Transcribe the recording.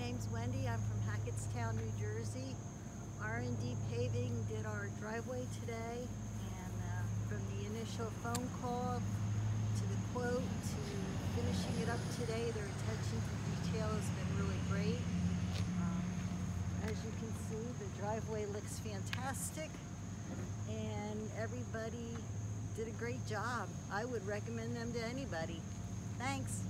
name's Wendy. I'm from Hackettstown, New Jersey. R&D Paving did our driveway today and uh, from the initial phone call to the quote to finishing it up today, their attention to detail has been really great. Um, as you can see, the driveway looks fantastic and everybody did a great job. I would recommend them to anybody. Thanks.